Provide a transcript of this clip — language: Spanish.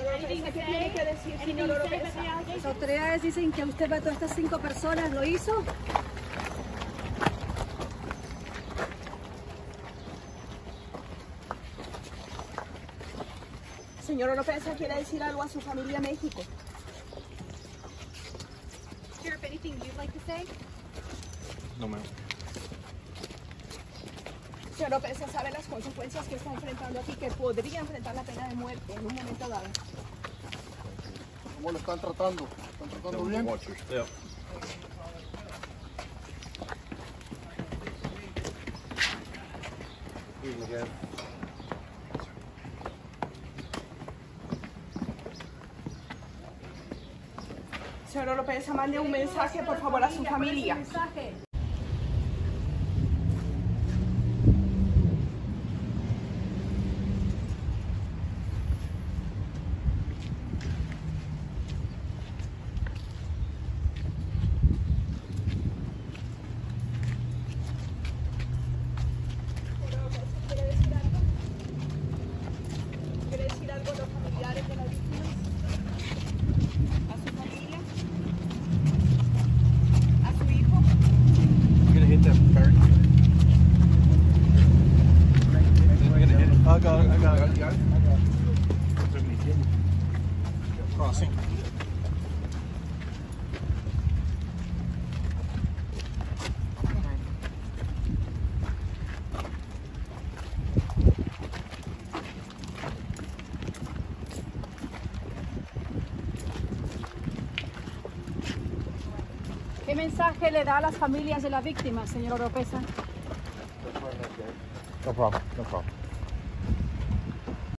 ¿Usted qué tiene que decir, señor Oropesa? Las autoridades dicen que usted mató a estas cinco personas, ¿lo hizo? Señor Oropesa, ¿quiere decir algo a su familia en México? Sheriff, anything you'd like to say? No, ma'am. Señor Oropesa, ¿sabe las consecuencias que está enfrentando aquí? Que podría enfrentar la pena de muerte en un momento dado. ¿Cómo lo están tratando? ¿Están tratando bien? Señor Oropesa, mande un mensaje, por favor, a su familia. Mensaje. ¿Quiere decir algo? ¿Quiere decir algo a los familiares de las víctimas? ¿A su familia? ¿A su hijo? I'm gonna hit that card. I'm gonna hit it. I got it. I got it. I got it. Crossing. ¿Qué mensaje le da a las familias de las víctimas, señor Oropesa? No problem. No problem.